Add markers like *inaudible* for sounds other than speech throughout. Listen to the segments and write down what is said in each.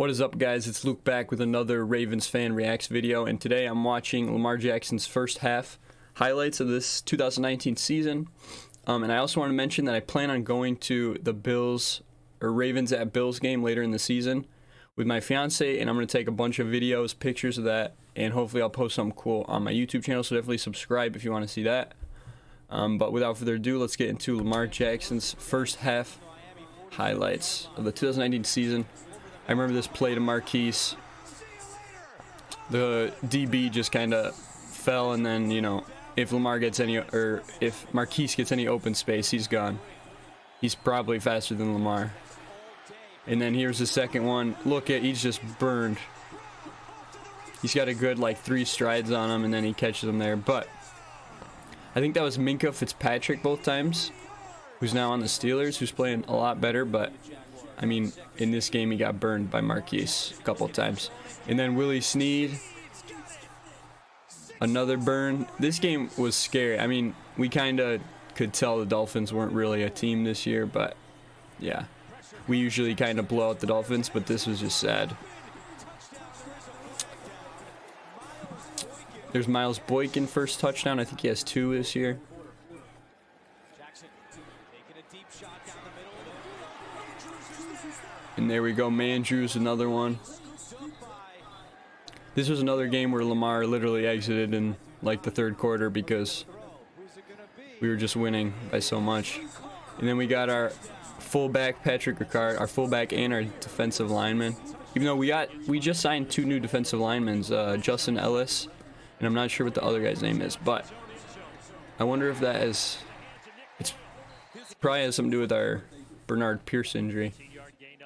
What is up guys, it's Luke back with another Ravens fan reacts video and today I'm watching Lamar Jackson's first half highlights of this 2019 season. Um, and I also want to mention that I plan on going to the Bills or Ravens at Bills game later in the season with my fiance and I'm going to take a bunch of videos, pictures of that and hopefully I'll post something cool on my YouTube channel so definitely subscribe if you want to see that. Um, but without further ado, let's get into Lamar Jackson's first half highlights of the 2019 season. I remember this play to Marquise. The DB just kind of fell, and then, you know, if Lamar gets any, or if Marquise gets any open space, he's gone. He's probably faster than Lamar. And then here's the second one. Look at, he's just burned. He's got a good, like, three strides on him, and then he catches him there. But I think that was Minkah Fitzpatrick both times, who's now on the Steelers, who's playing a lot better, but I mean, in this game, he got burned by Marquise a couple times. And then Willie Snead, another burn. This game was scary. I mean, we kind of could tell the Dolphins weren't really a team this year, but yeah. We usually kind of blow out the Dolphins, but this was just sad. There's Miles Boykin first touchdown. I think he has two this year. And there we go, Mandrews, another one. This was another game where Lamar literally exited in like the third quarter because we were just winning by so much. And then we got our fullback, Patrick Ricard, our fullback and our defensive lineman. Even though we got, we just signed two new defensive linemen, uh, Justin Ellis, and I'm not sure what the other guy's name is, but I wonder if that is, it's probably has something to do with our Bernard Pierce injury.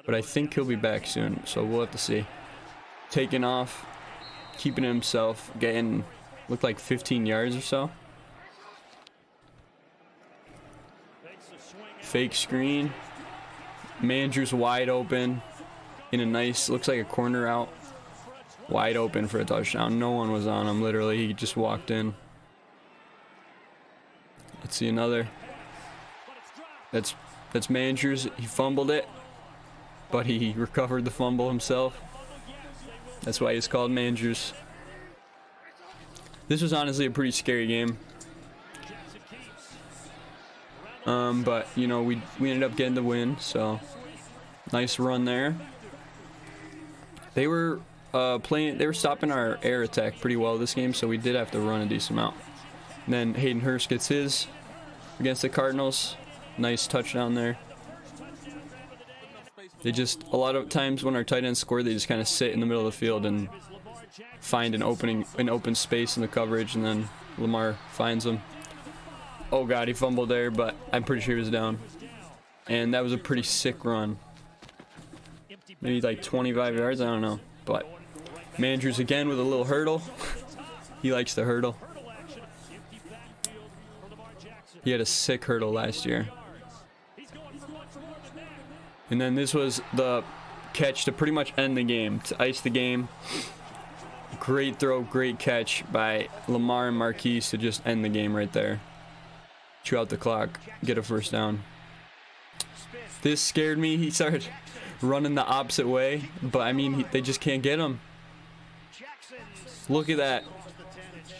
But I think he'll be back soon, so we'll have to see. Taking off, keeping himself, getting, looked like 15 yards or so. Fake screen. Mandrews wide open in a nice, looks like a corner out. Wide open for a touchdown. No one was on him, literally. He just walked in. Let's see another. That's that's Mandrews. He fumbled it but he recovered the fumble himself. That's why he's called Mandrews. This was honestly a pretty scary game. Um, but, you know, we, we ended up getting the win, so nice run there. They were uh, playing, they were stopping our air attack pretty well this game, so we did have to run a decent amount. And then Hayden Hurst gets his against the Cardinals. Nice touchdown there. They just, a lot of times when our tight ends score, they just kind of sit in the middle of the field and find an opening, an open space in the coverage, and then Lamar finds them. Oh god, he fumbled there, but I'm pretty sure he was down. And that was a pretty sick run. Maybe like 25 yards, I don't know. But Mandrews again with a little hurdle. *laughs* he likes the hurdle. He had a sick hurdle last year. And then this was the catch to pretty much end the game, to ice the game. Great throw, great catch by Lamar and Marquise to just end the game right there. Chew out the clock, get a first down. This scared me. *laughs* He started running the opposite way, but I mean, he, they just can't get him. Look at that.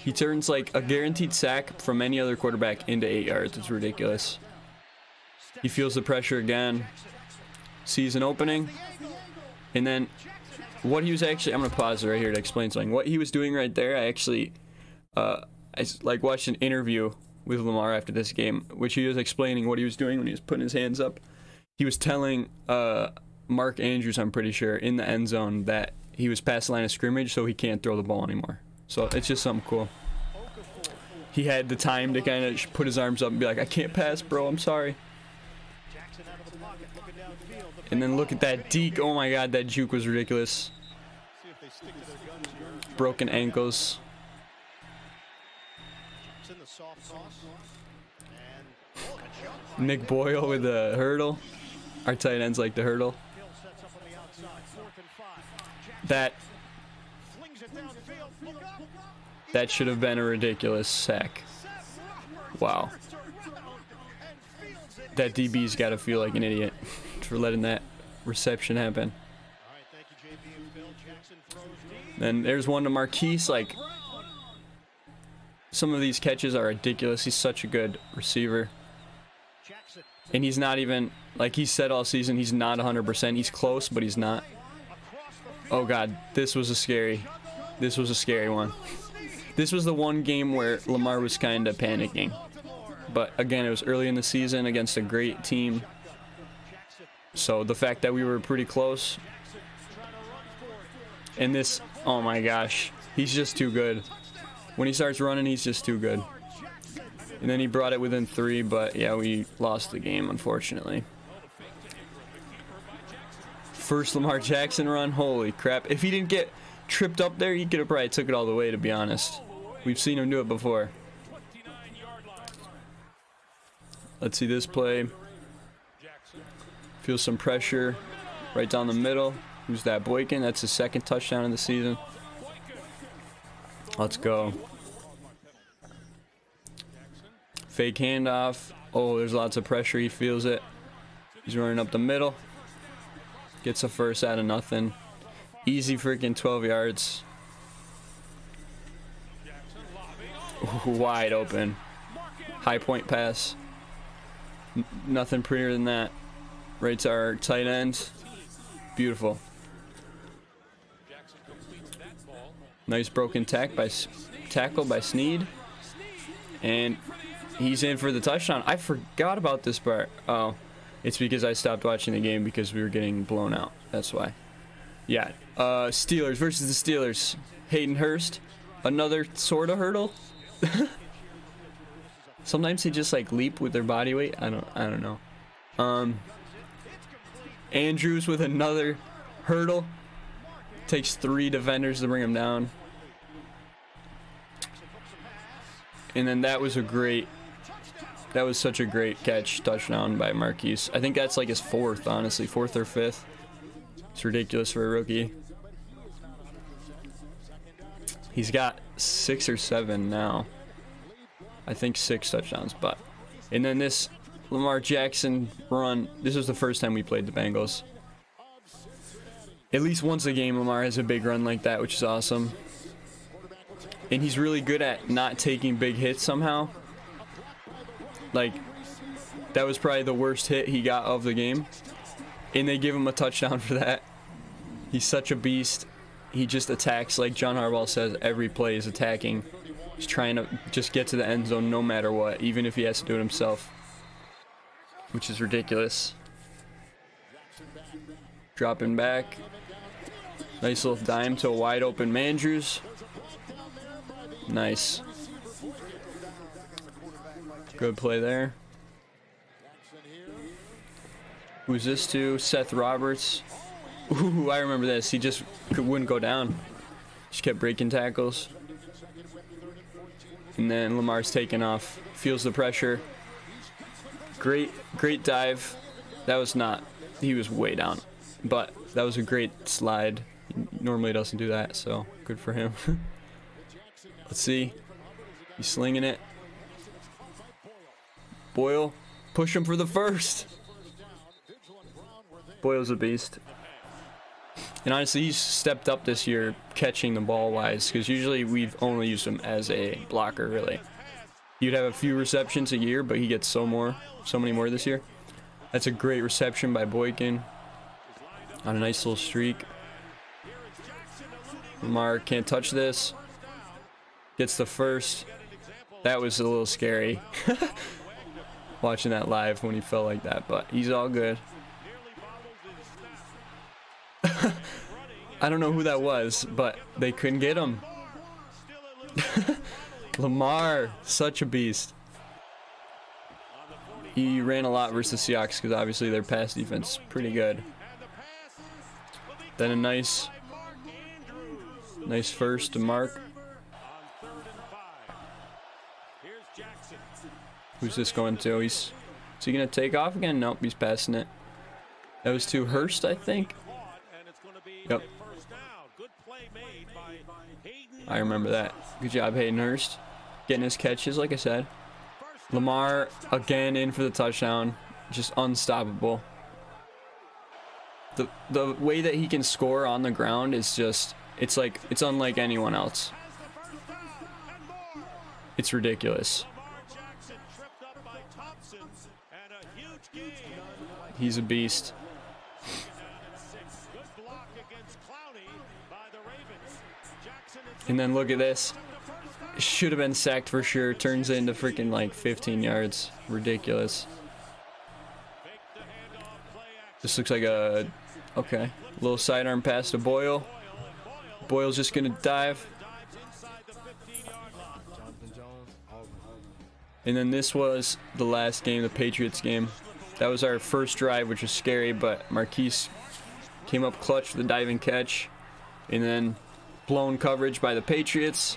He turns like a guaranteed sack from any other quarterback into eight yards. It's ridiculous. He feels the pressure again sees an opening. And then what he was actually, I'm going to pause right here to explain something. What he was doing right there, I actually, uh, I like watched an interview with Lamar after this game, which he was explaining what he was doing when he was putting his hands up. He was telling uh, Mark Andrews, I'm pretty sure, in the end zone that he was past the line of scrimmage, so he can't throw the ball anymore. So it's just something cool. He had the time to kind of put his arms up and be like, I can't pass, bro, I'm sorry. And then look at that deke. Oh my god, that juke was ridiculous. Broken ankles. Nick Boyle with the hurdle. Our tight ends like the hurdle. That that should have been a ridiculous sack. Wow. That DB's got to feel like an idiot for letting that reception happen. Then there's one to Marquise. Like, some of these catches are ridiculous. He's such a good receiver. And he's not even, like he said all season, he's not 100%. He's close, but he's not. Oh, God. This was a scary, this was a scary one. This was the one game where Lamar was kind of panicking. But again, it was early in the season against a great team. So the fact that we were pretty close. And this, oh my gosh, he's just too good. When he starts running, he's just too good. And then he brought it within three, but yeah, we lost the game, unfortunately. First Lamar Jackson run, holy crap. If he didn't get tripped up there, he could have probably took it all the way, to be honest. We've seen him do it before. Let's see this play. Feel some pressure right down the middle. Who's that? Boykin. That's his second touchdown of the season. Let's go. Fake handoff. Oh, there's lots of pressure. He feels it. He's running up the middle. Gets a first out of nothing. Easy freaking 12 yards. Wide open. High point pass. Nothing prettier than that. Right to our tight end. Beautiful. Nice broken tack by tackle by Snead. And he's in for the touchdown. I forgot about this part. Oh, it's because I stopped watching the game because we were getting blown out. That's why. Yeah. Uh, Steelers versus the Steelers. Hayden Hurst. Another sort of hurdle. *laughs* Sometimes they just like leap with their body weight. I don't. I don't know. Um. Andrews with another hurdle. Takes three defenders to bring him down. And then that was a great, that was such a great catch touchdown by Marquise. I think that's like his fourth, honestly, fourth or fifth. It's ridiculous for a rookie. He's got six or seven now. I think six touchdowns, but. And then this Lamar Jackson run, this was the first time we played the Bengals. At least once a game, Lamar has a big run like that, which is awesome. And he's really good at not taking big hits somehow. Like, that was probably the worst hit he got of the game. And they give him a touchdown *laughs* for that. He's such a beast. He just attacks, like John Harbaugh says, every play is attacking. He's trying to just get to the end zone no matter what, even if he has to do it himself. Which is ridiculous. Dropping back. Nice little dime to a wide open Mandrews. Nice. Good play there. Who's this to? Seth Roberts. Ooh, I remember this. He just wouldn't go down. Just kept breaking tackles. And then Lamar's taking off. Feels the pressure. Great, great dive. That was not, he was way down. But that was a great slide. He normally doesn't do that, so good for him. *laughs* Let's see. He's slinging it. Boyle, push him for the first. Boyle's a beast. And honestly, he's stepped up this year catching the ball wise, because usually we've only used him as a blocker, really. You'd have a few receptions a year, but he gets so more, so many more this year. That's a great reception by Boykin on a nice little streak. Lamar can't touch this. Gets the first. That was a little scary. *laughs* Watching that live when he fell like that, but he's all good. I don't know who that was, but they couldn't get him. *laughs* Lamar, such a beast. He ran a lot versus Seahawks because obviously their pass defense is pretty good. Then a nice, nice first to Mark. Who's this going to? He's is he gonna take off again? Nope, he's passing it. That was to Hurst, I think. Yep. I remember that. Good job, Hayden Hurst. Getting his catches, like I said. Lamar again in for the touchdown. Just unstoppable. the the way that he can score on the ground is just it's like it's unlike anyone else. It's ridiculous. He's a beast. And then look at this. Should have been sacked for sure. Turns into freaking like 15 yards. Ridiculous. This looks like a okay. Little sidearm pass to Boyle. Boyle's just gonna dive. And then this was the last game, the Patriots game. That was our first drive, which was scary, but Marquise came up clutch with the diving catch. And then blown coverage by the Patriots.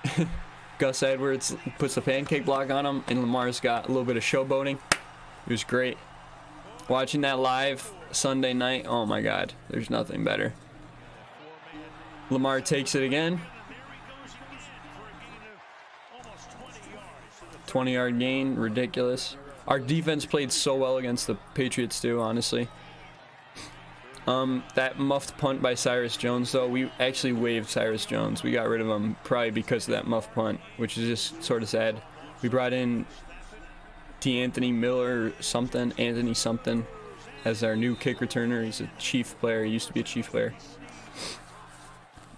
*laughs* Gus Edwards puts the pancake block on him, and Lamar's got a little bit of showboating. It was great. Watching that live Sunday night, oh my god, there's nothing better. Lamar takes it again. 20 yard gain, ridiculous. Our defense played so well against the Patriots too, honestly. Um, that muffed punt by Cyrus Jones, though, we actually waived Cyrus Jones. We got rid of him probably because of that muff punt, which is just sort of sad. We brought in D'Anthony Miller something, Anthony something, as our new kick returner. He's a chief player. He used to be a chief player.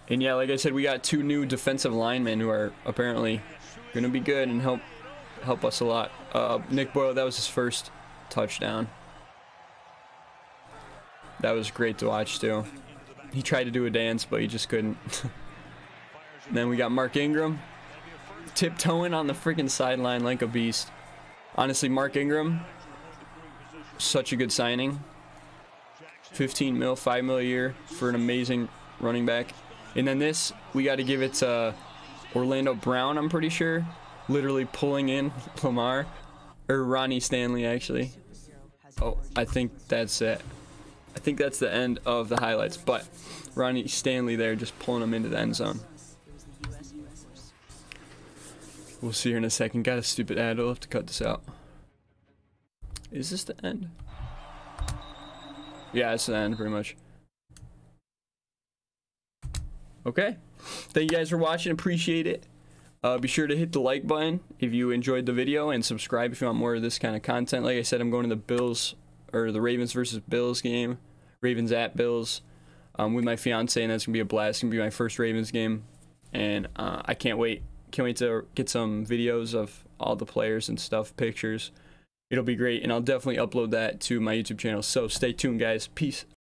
And yeah, like I said, we got two new defensive linemen who are apparently going to be good and help help us a lot. Uh, Nick Boyle, that was his first touchdown. That was great to watch too. He tried to do a dance, but he just couldn't. *laughs* then we got Mark Ingram tiptoeing on the freaking sideline like a beast. Honestly, Mark Ingram, such a good signing. 15 mil, 5 mil a year for an amazing running back. And then this, we got to give it to Orlando Brown, I'm pretty sure. Literally pulling in *laughs* Lamar. Or Ronnie Stanley, actually. Oh, I think that's it. I think that's the end of the highlights, but Ronnie Stanley there just pulling him into the end zone. We'll see here in a second. Got a stupid ad. I'll have to cut this out. Is this the end? Yeah, it's the end, pretty much. Okay. Thank you guys for watching. Appreciate it. Uh, be sure to hit the like button if you enjoyed the video and subscribe if you want more of this kind of content. Like I said, I'm going to the Bills or the Ravens versus Bills game, Ravens at Bills, um, with my fiance, and that's gonna be a blast. It's gonna be my first Ravens game, and uh, I can't wait. Can't wait to get some videos of all the players and stuff, pictures. It'll be great, and I'll definitely upload that to my YouTube channel. So stay tuned, guys. Peace.